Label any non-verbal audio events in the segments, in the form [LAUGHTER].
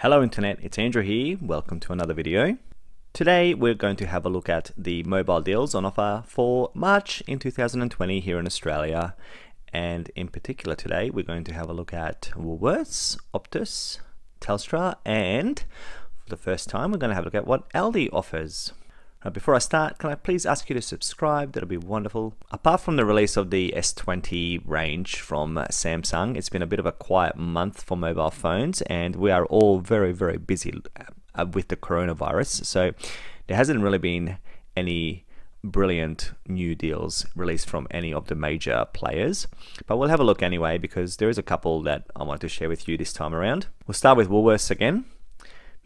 Hello Internet, it's Andrew here. Welcome to another video. Today we're going to have a look at the mobile deals on offer for March in 2020 here in Australia. And in particular today we're going to have a look at Woolworths, Optus, Telstra and for the first time we're going to have a look at what Aldi offers. Uh, before I start, can I please ask you to subscribe? That'll be wonderful. Apart from the release of the S20 range from Samsung, it's been a bit of a quiet month for mobile phones, and we are all very, very busy uh, with the coronavirus. So there hasn't really been any brilliant new deals released from any of the major players. But we'll have a look anyway because there is a couple that I want to share with you this time around. We'll start with Woolworths again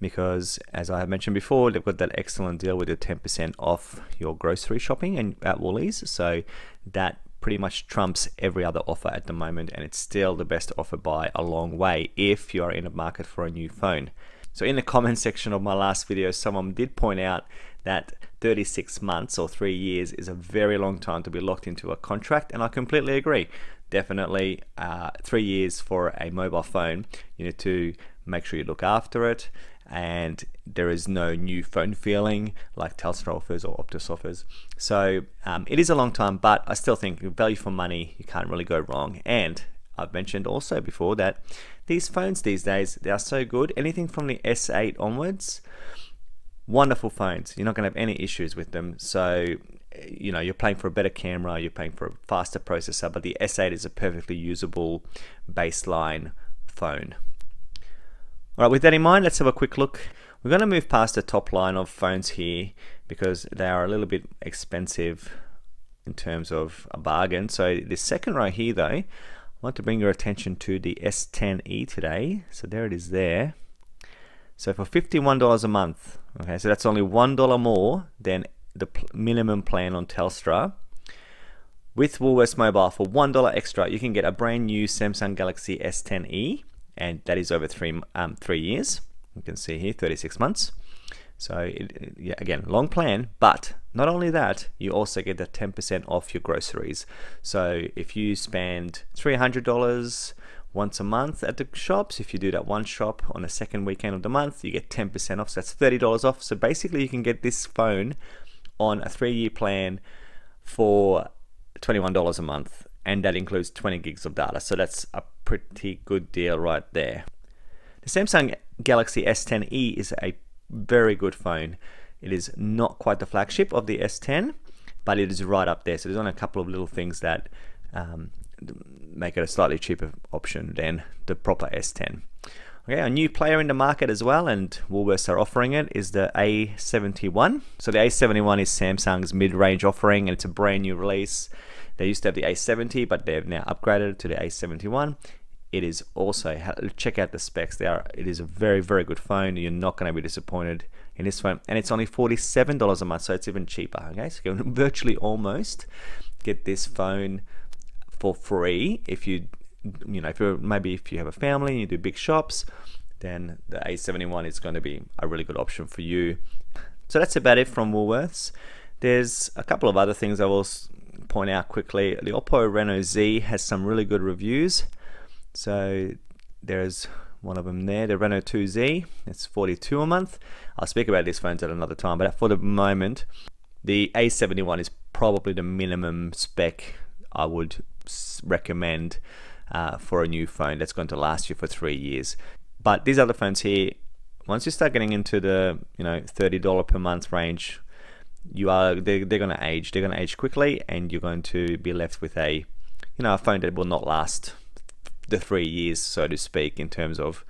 because as I have mentioned before, they've got that excellent deal with the 10% off your grocery shopping and at Woolies. So that pretty much trumps every other offer at the moment and it's still the best offer by a long way if you are in a market for a new phone. So in the comment section of my last video, someone did point out that 36 months or three years is a very long time to be locked into a contract and I completely agree. Definitely uh, three years for a mobile phone, you need to make sure you look after it and there is no new phone feeling like Telstra offers or Optus offers. So um, it is a long time, but I still think value for money, you can't really go wrong. And I've mentioned also before that these phones these days, they are so good. Anything from the S8 onwards, wonderful phones. You're not going to have any issues with them. So, you know, you're paying for a better camera, you're paying for a faster processor, but the S8 is a perfectly usable baseline phone. Alright, with that in mind, let's have a quick look. We're going to move past the top line of phones here because they are a little bit expensive in terms of a bargain. So the second row here though, I want to bring your attention to the S10e today. So there it is there. So for $51 a month, okay, so that's only $1 more than the minimum plan on Telstra. With Woolworths Mobile for $1 extra, you can get a brand new Samsung Galaxy S10e and that is over three um, three years. You can see here 36 months. So it, yeah, again, long plan, but not only that, you also get the 10% off your groceries. So if you spend $300 once a month at the shops, if you do that one shop on the second weekend of the month, you get 10% off. So that's $30 off. So basically, you can get this phone on a three-year plan for $21 a month and that includes 20 gigs of data. So that's a pretty good deal right there. The Samsung Galaxy S10e is a very good phone. It is not quite the flagship of the S10, but it is right up there. So there's only a couple of little things that um, make it a slightly cheaper option than the proper S10. Okay, a new player in the market as well, and Woolworths are offering it, is the A71. So the A71 is Samsung's mid-range offering, and it's a brand new release. They used to have the A70, but they've now upgraded to the A71. It is also check out the specs. They are it is a very very good phone. You're not going to be disappointed in this phone, and it's only forty seven dollars a month, so it's even cheaper. Okay, so you can [LAUGHS] virtually almost get this phone for free if you you know if you're maybe if you have a family and you do big shops then the A71 is going to be a really good option for you. So that's about it from Woolworths. There's a couple of other things I will point out quickly. The Oppo Reno Z has some really good reviews. So there's one of them there, the Reno 2Z. It's 42 a month. I'll speak about these phones at another time, but for the moment, the A71 is probably the minimum spec I would recommend uh, for a new phone that's going to last you for three years. But these other phones here, once you start getting into the you know $30 per month range, you are they're, they're going to age. They're going to age quickly, and you're going to be left with a you know a phone that will not last the three years, so to speak, in terms of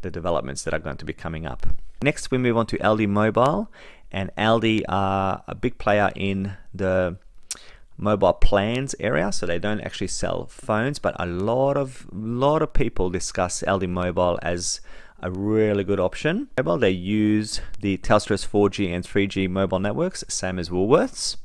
the developments that are going to be coming up. Next, we move on to Aldi Mobile, and Aldi are a big player in the mobile plans area so they don't actually sell phones but a lot of lot of people discuss Aldi Mobile as a really good option. Mobile they use the Telstra's 4G and 3G mobile networks same as Woolworths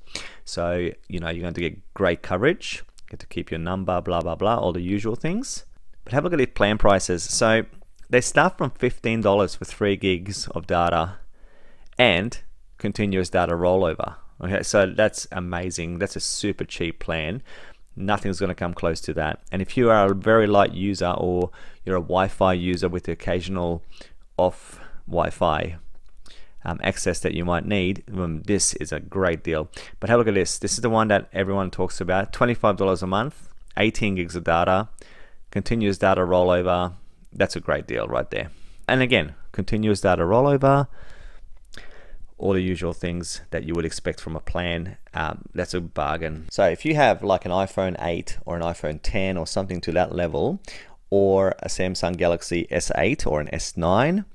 so you know you're going to get great coverage get to keep your number blah blah blah all the usual things but have a look at the plan prices so they start from $15 for 3 gigs of data and continuous data rollover Okay, so that's amazing. That's a super cheap plan. Nothing's going to come close to that. And if you are a very light user or you're a Wi-Fi user with the occasional off Wi-Fi um, access that you might need, um, this is a great deal. But have a look at this. This is the one that everyone talks about. $25 a month, 18 gigs of data, continuous data rollover. That's a great deal right there. And again, continuous data rollover, all the usual things that you would expect from a plan. Um, that's a bargain. So if you have like an iPhone 8 or an iPhone 10 or something to that level, or a Samsung Galaxy S8 or an S9,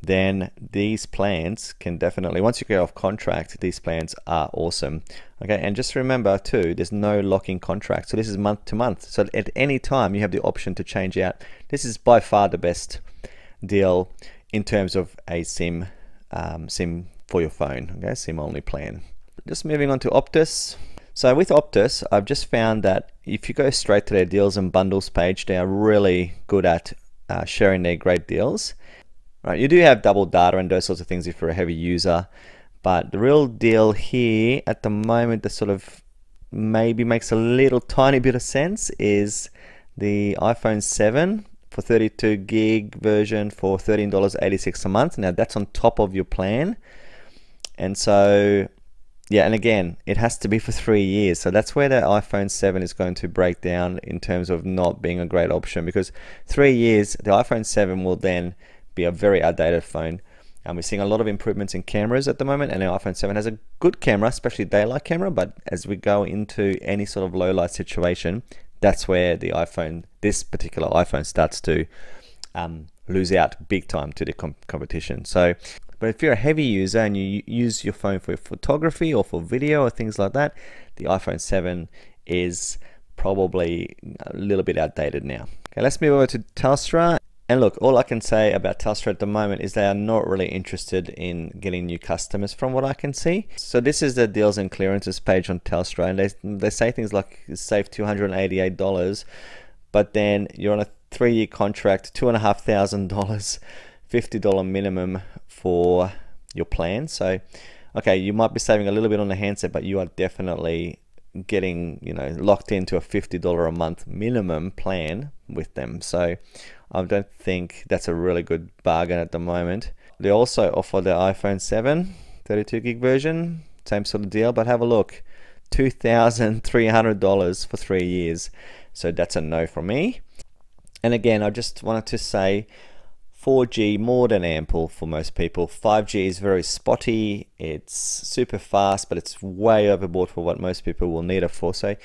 then these plans can definitely, once you get off contract, these plans are awesome. Okay, and just remember too, there's no locking contract. So this is month to month. So at any time you have the option to change out. This is by far the best deal in terms of a SIM, um, SIM for your phone, okay, SIM only plan. Just moving on to Optus. So with Optus, I've just found that if you go straight to their deals and bundles page, they are really good at uh, sharing their great deals. Right, you do have double data and those sorts of things if you're a heavy user, but the real deal here at the moment that sort of maybe makes a little tiny bit of sense is the iPhone 7 for 32 gig version for $13.86 a month. Now that's on top of your plan. And so, yeah, and again, it has to be for three years. So that's where the iPhone 7 is going to break down in terms of not being a great option because three years, the iPhone 7 will then be a very outdated phone. And we're seeing a lot of improvements in cameras at the moment, and the iPhone 7 has a good camera, especially daylight camera. But as we go into any sort of low light situation, that's where the iPhone, this particular iPhone, starts to um, lose out big time to the com competition. So, but if you're a heavy user and you use your phone for photography or for video or things like that, the iPhone 7 is probably a little bit outdated now. Okay, let's move over to Telstra. And look, all I can say about Telstra at the moment is they are not really interested in getting new customers from what I can see. So this is the deals and clearances page on Telstra and they, they say things like save $288, but then you're on a three year contract, $2,500, $50 minimum for your plan. So, okay, you might be saving a little bit on the handset, but you are definitely getting you know locked into a $50 a month minimum plan with them. So I don't think that's a really good bargain at the moment. They also offer the iPhone 7 32 gig version same sort of deal but have a look. $2,300 for three years. So that's a no for me. And again I just wanted to say 4G more than ample for most people. 5G is very spotty, it's super fast, but it's way overboard for what most people will need it for. So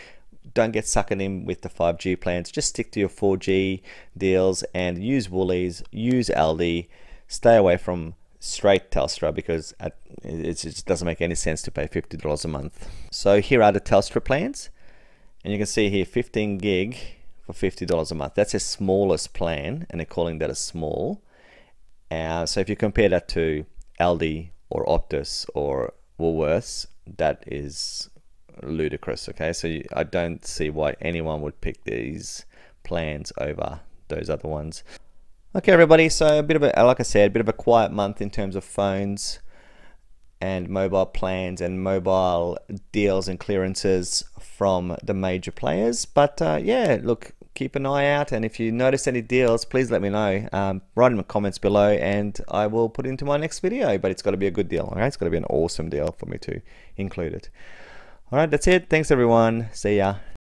don't get sucked in with the 5G plans. Just stick to your 4G deals and use Woolies, use Aldi, stay away from straight Telstra because it just doesn't make any sense to pay $50 a month. So here are the Telstra plans. And you can see here 15 gig for $50 a month. That's their smallest plan and they're calling that a small. Uh, so if you compare that to Aldi or Optus or Woolworths, that is ludicrous. Okay, so you, I don't see why anyone would pick these plans over those other ones. Okay, everybody. So a bit of a, like I said, a bit of a quiet month in terms of phones and mobile plans and mobile deals and clearances from the major players. But uh, yeah, look, keep an eye out. And if you notice any deals, please let me know. Um, write in the comments below and I will put it into my next video. But it's got to be a good deal, all right? It's got to be an awesome deal for me to include it. All right, that's it. Thanks, everyone. See ya.